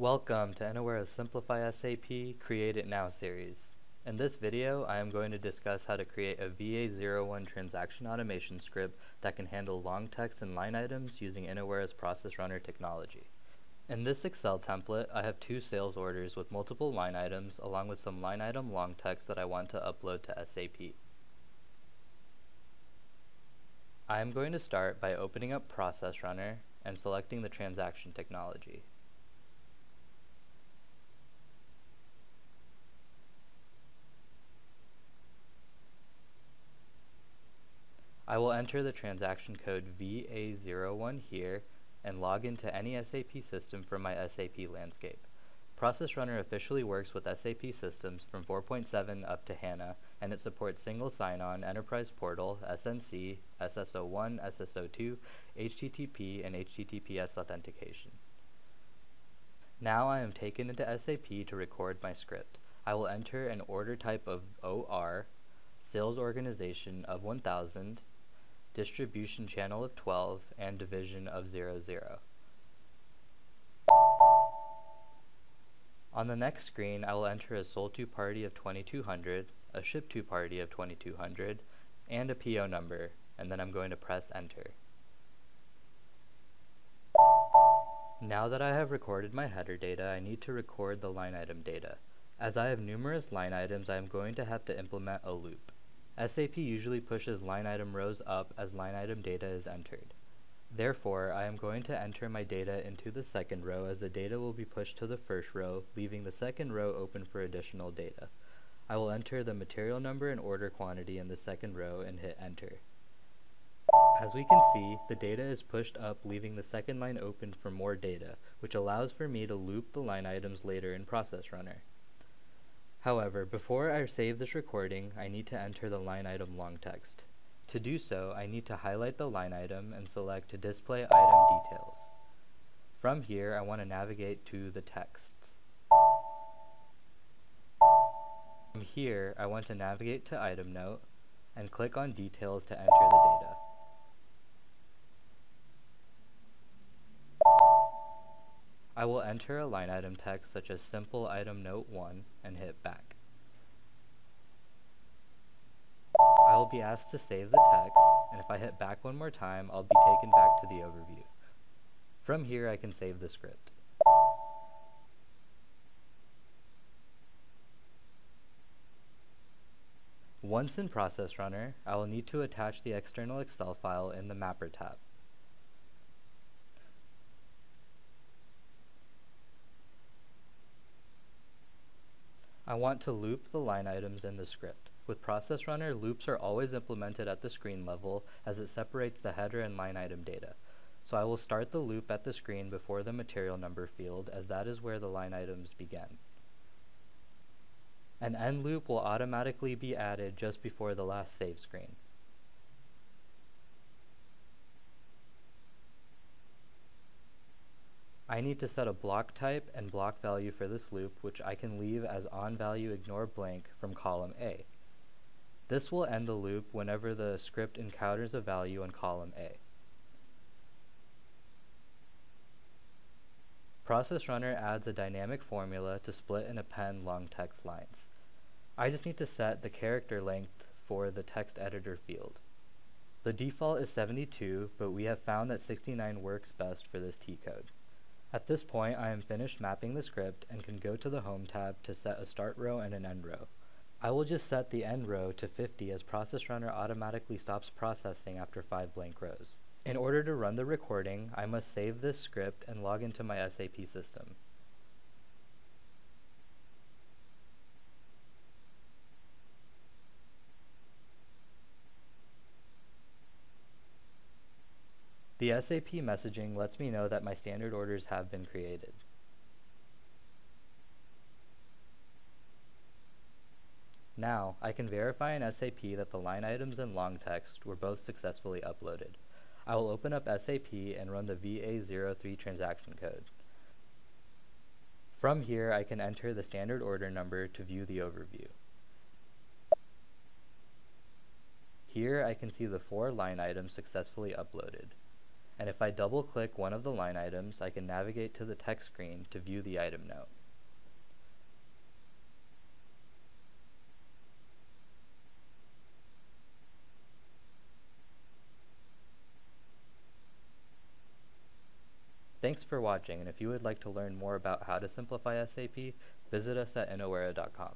Welcome to Innowera's Simplify SAP Create It Now series. In this video, I am going to discuss how to create a VA01 transaction automation script that can handle long text and line items using Innowera's Process Runner technology. In this Excel template, I have two sales orders with multiple line items along with some line item long text that I want to upload to SAP. I am going to start by opening up Process Runner and selecting the transaction technology. I will enter the transaction code VA01 here and log into any SAP system from my SAP landscape. Process Runner officially works with SAP systems from 4.7 up to HANA, and it supports single sign-on, enterprise portal, SNC, SSO1, SSO2, HTTP, and HTTPS authentication. Now I am taken into SAP to record my script. I will enter an order type of OR, sales organization of 1000, distribution channel of 12, and division of 00. 0. On the next screen, I will enter a sold to party of 2200, a ship to party of 2200, and a PO number, and then I'm going to press enter. Now that I have recorded my header data, I need to record the line item data. As I have numerous line items, I am going to have to implement a loop. SAP usually pushes line item rows up as line item data is entered. Therefore, I am going to enter my data into the second row as the data will be pushed to the first row, leaving the second row open for additional data. I will enter the material number and order quantity in the second row and hit enter. As we can see, the data is pushed up leaving the second line open for more data, which allows for me to loop the line items later in Process Runner. However, before I save this recording, I need to enter the line item long text. To do so, I need to highlight the line item and select display item details. From here, I want to navigate to the text. From here, I want to navigate to item note and click on details to enter the data. I will enter a line item text such as simple item note 1 and hit back. I will be asked to save the text, and if I hit back one more time, I'll be taken back to the overview. From here, I can save the script. Once in Process Runner, I will need to attach the external Excel file in the Mapper tab. I want to loop the line items in the script. With Process Runner, loops are always implemented at the screen level as it separates the header and line item data. So I will start the loop at the screen before the material number field as that is where the line items begin. An end loop will automatically be added just before the last save screen. I need to set a block type and block value for this loop, which I can leave as on value ignore blank from column A. This will end the loop whenever the script encounters a value in column A. Process Runner adds a dynamic formula to split and append long text lines. I just need to set the character length for the text editor field. The default is 72, but we have found that 69 works best for this T-code. At this point, I am finished mapping the script and can go to the Home tab to set a start row and an end row. I will just set the end row to 50 as Process Runner automatically stops processing after 5 blank rows. In order to run the recording, I must save this script and log into my SAP system. The SAP messaging lets me know that my standard orders have been created. Now, I can verify in SAP that the line items and long text were both successfully uploaded. I will open up SAP and run the VA03 transaction code. From here, I can enter the standard order number to view the overview. Here, I can see the four line items successfully uploaded. And if I double click one of the line items, I can navigate to the text screen to view the item note. Thanks for watching, and if you would like to learn more about how to simplify SAP, visit us at innowera.com.